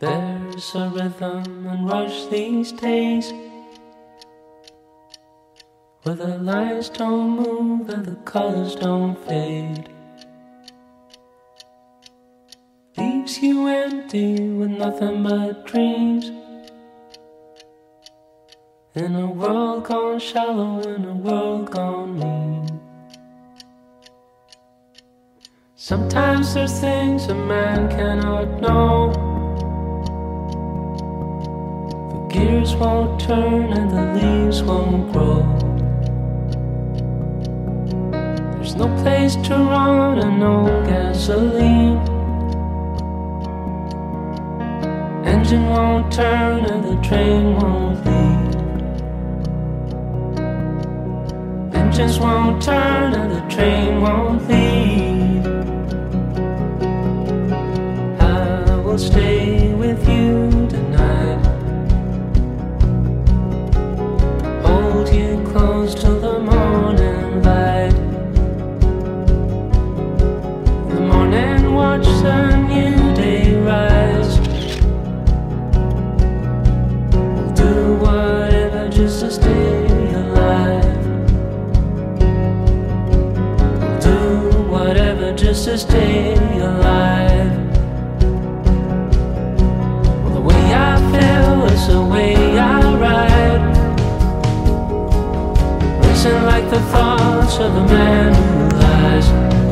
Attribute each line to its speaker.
Speaker 1: There's a rhythm and rush these days. Where the lines don't move and the colors don't fade. Leaves you empty with nothing but dreams In a world gone shallow, in a world gone mean Sometimes there's things a man cannot know The gears won't turn and the leaves won't grow. There's no place to run and no gasoline. Engine won't turn and the train won't leave. Engines won't turn and the train won't leave. I will stay with you. Tonight. Hold you close till the morning light. The morning watch the new day rise. Do whatever just to stay just to stay alive. Well, the way I feel is the way I ride. Listen like the thoughts of a man who lies.